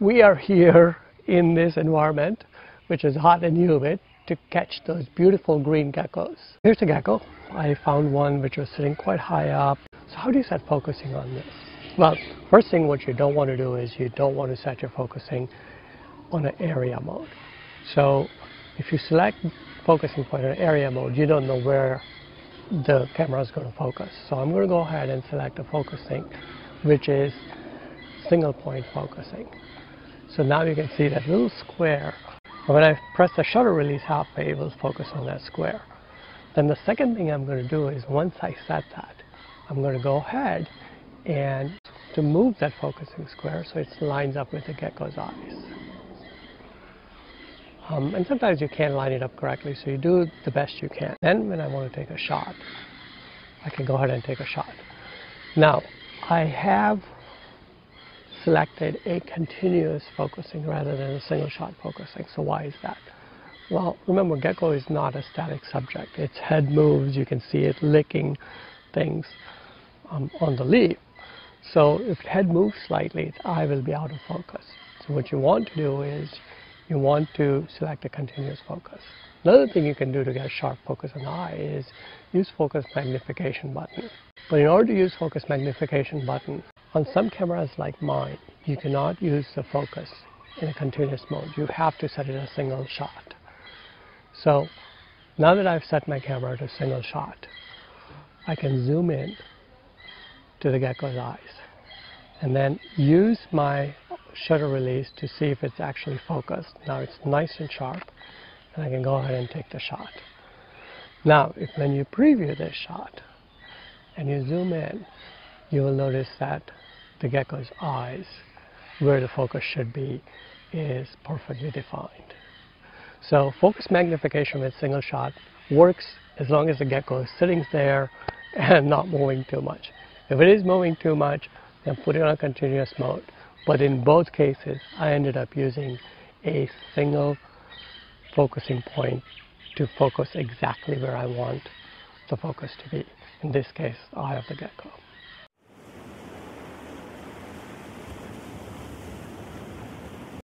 we are here in this environment, which is hot and humid, to catch those beautiful green geckos. Here's a gecko. I found one which was sitting quite high up. So how do you set focusing on this? Well, first thing what you don't want to do is you don't want to set your focusing on an area mode. So if you select focusing point on area mode, you don't know where the camera is going to focus. So I'm going to go ahead and select a focusing, which is single point focusing. So now you can see that little square. When I press the shutter release halfway, it will focus on that square. Then the second thing I'm going to do is once I set that, I'm going to go ahead and to move that focusing square so it lines up with the gecko's eyes. Um, and sometimes you can't line it up correctly, so you do the best you can. Then when I want to take a shot, I can go ahead and take a shot. Now, I have selected a continuous focusing rather than a single shot focusing. So why is that? Well, remember, gecko is not a static subject. Its head moves. You can see it licking things um, on the leaf. So if its head moves slightly, its eye will be out of focus. So what you want to do is you want to select a continuous focus. Another thing you can do to get a sharp focus on the eye is use focus magnification button. But in order to use focus magnification button, on some cameras like mine, you cannot use the focus in a continuous mode. You have to set it a single shot. So now that I've set my camera to single shot, I can zoom in to the gecko's eyes and then use my shutter release to see if it's actually focused. Now it's nice and sharp and I can go ahead and take the shot. Now if when you preview this shot and you zoom in, you will notice that the gecko's eyes, where the focus should be, is perfectly defined. So focus magnification with single shot works as long as the gecko is sitting there and not moving too much. If it is moving too much, then put it on continuous mode. But in both cases, I ended up using a single focusing point to focus exactly where I want the focus to be. In this case, eye of the gecko.